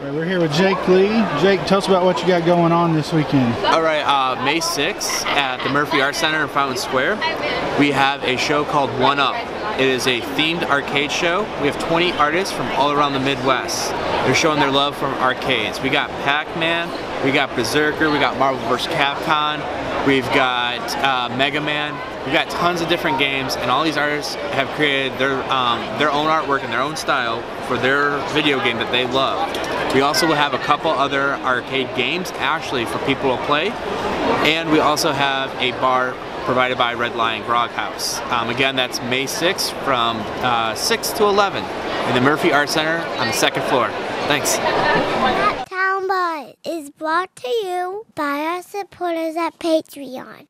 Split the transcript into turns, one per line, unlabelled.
Right, we're here with Jake Lee. Jake, tell us about what you got going on this weekend.
All right, uh, May 6th at the Murphy Art Center in Fountain Square, we have a show called One Up. It is a themed arcade show. We have 20 artists from all around the Midwest. They're showing their love from arcades. We got Pac-Man, we got Berserker, we got Marvel vs. Capcom, we've got uh, Mega Man. We've got tons of different games, and all these artists have created their um, their own artwork and their own style for their video game that they love. We also will have a couple other arcade games actually for people to play, and we also have a bar provided by Red Lion Grog House. Um, again, that's May 6th from uh, 6 to 11 in the Murphy Art Center on the second floor. Thanks.
Town Buzz is brought to you by our supporters at Patreon.